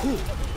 cool.